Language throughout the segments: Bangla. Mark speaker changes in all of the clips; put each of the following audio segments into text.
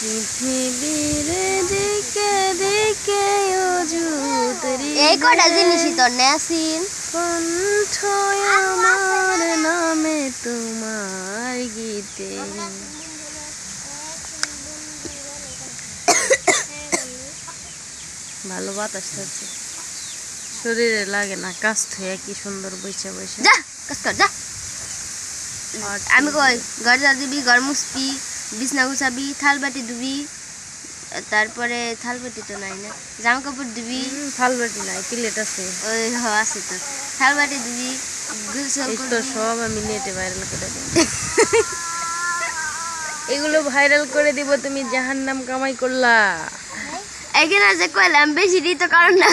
Speaker 1: পৃথিবীর দিকে দিকে অযুত
Speaker 2: এই কটা জিনিসই তোর নেসিন
Speaker 1: কণ্ঠ আমার নামে তোমার গীতে। ভালো বাতাস থাকছে। শরীরে লাগে না কাজ হয়ে কি সুন্দর বৈশা বৈশা
Speaker 2: যা কাজ কর যা। আমি কই ঘর যা দিবি ঘর মুছবি? বিছনা গুছাবি থাল বাটি ধুবি তারপরে থাল বাটি তো নাই না জামা কাপড় দিবি
Speaker 1: থাল বাটি নাই প্লেট আছে।
Speaker 2: ওই হ আছে তো। থাল বাটি দিবি গোসল
Speaker 1: এই তো সব আমি নেটে ভাইরাল করে দেব। এগুলো ভাইরাল করে দিব তুমি জাহান নাম কামাই করলা।
Speaker 2: এখানে যে কইলাম বেশি দিত কারণ না।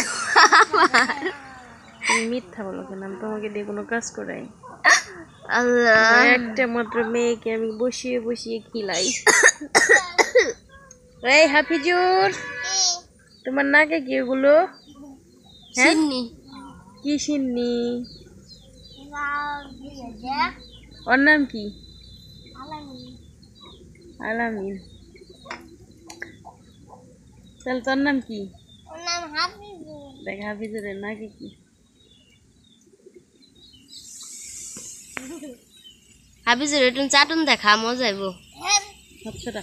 Speaker 1: মিথ্যা বলো কেন? তোমাকে দিয়ে কোনো কাজ করাই।
Speaker 2: আল্লাহ।
Speaker 1: একটা মাত্র মেয়েকে আমি বসিয়ে বসিয়ে খিলাই। এই হাফিজুর তোমার নাকে কি এগুলো? হ্যাঁ?
Speaker 2: চিন্নি
Speaker 1: কি সিন্নি? ওর নাম কি? আলামিন। তাহলে তোর নাম কি? দেখ হাফিজুরের নাকি কি?
Speaker 2: হাবিজুর একটু চাটুন দেখা মজা আইব
Speaker 1: সাতশোটা